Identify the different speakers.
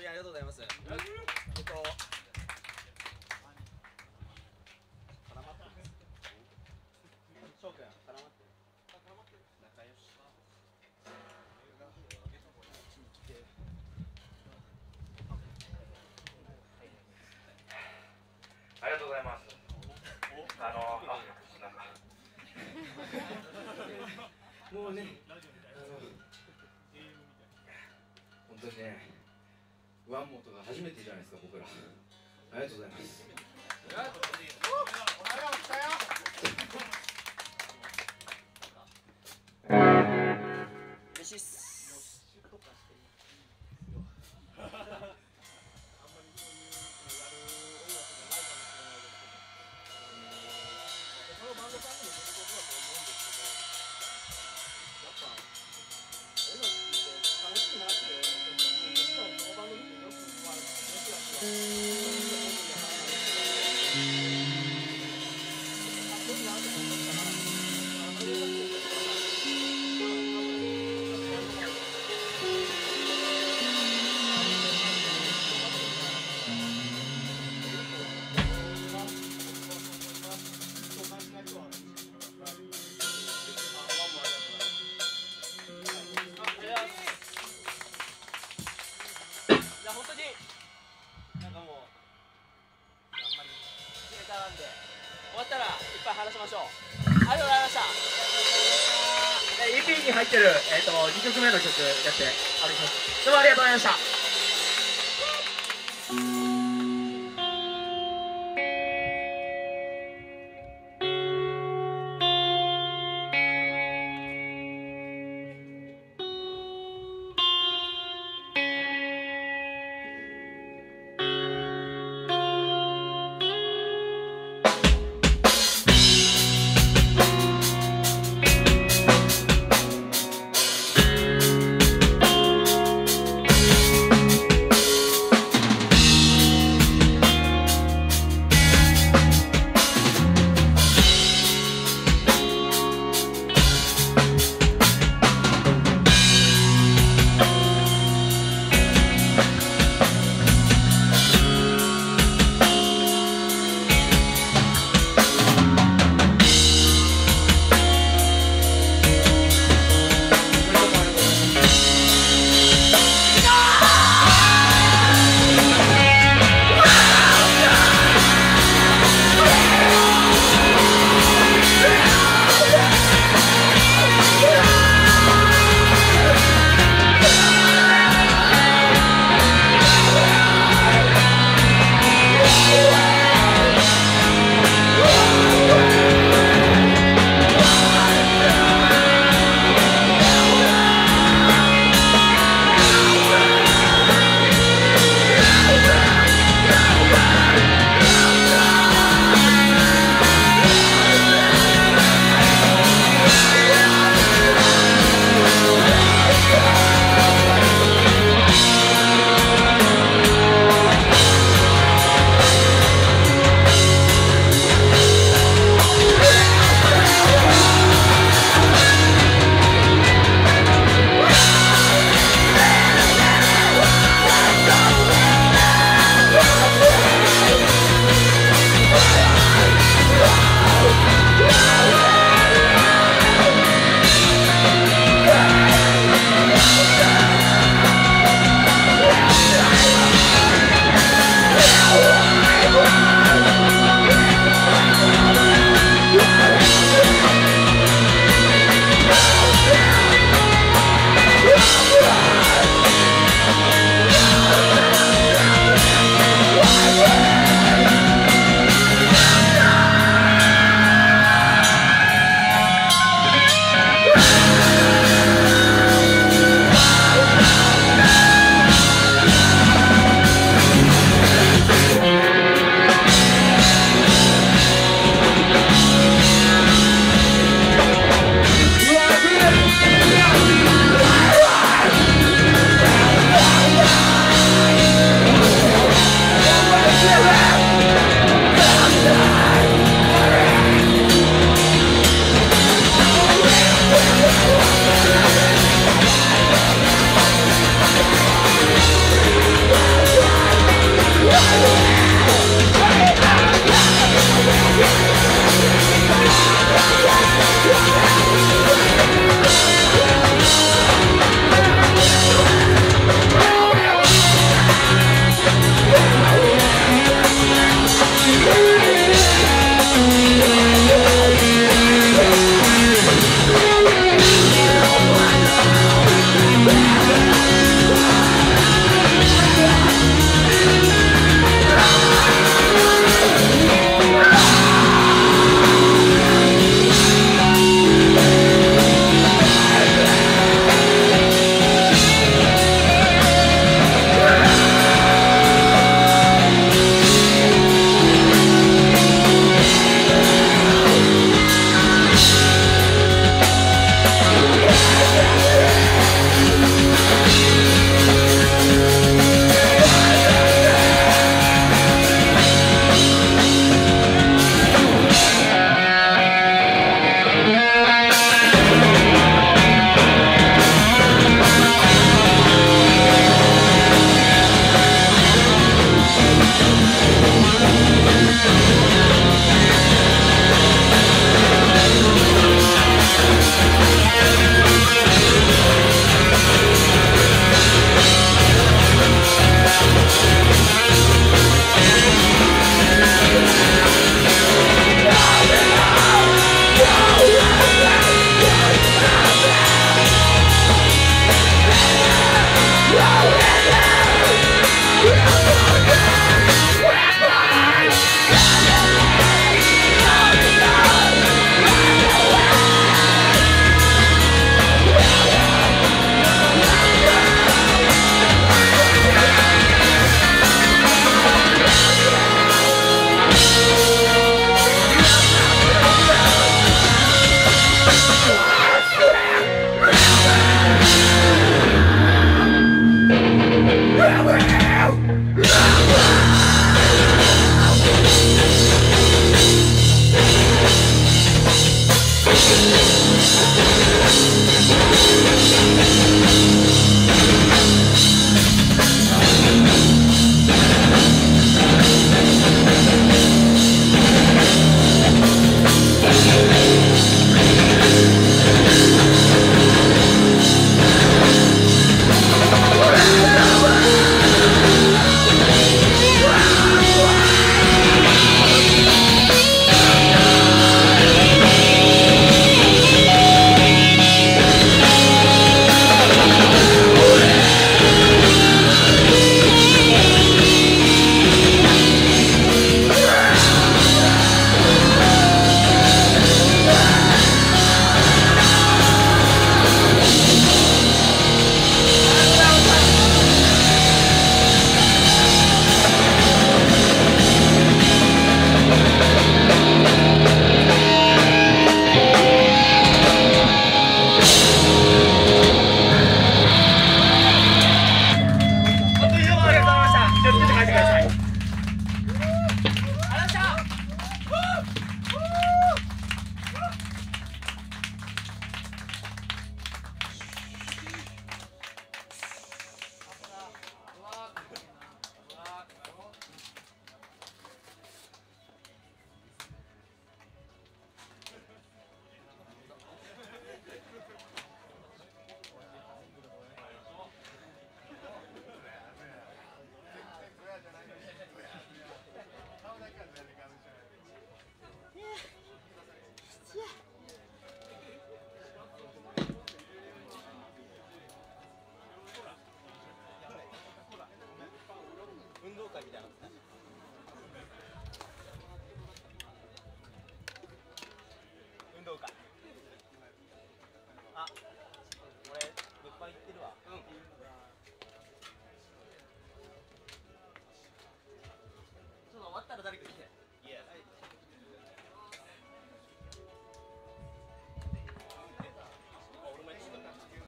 Speaker 1: 当にありがとうございます。えっと。絡まってます。翔くん、絡まってる。絡まってる。仲良し。
Speaker 2: ありがとうございます。あの、あ、なん。か。もうね、本当にね、ワンモートが初めてじゃないですか、僕ら。ありがとうございます。
Speaker 3: EP に入ってる、えー、と2曲目の曲やってあれします。どうもありがとうございました「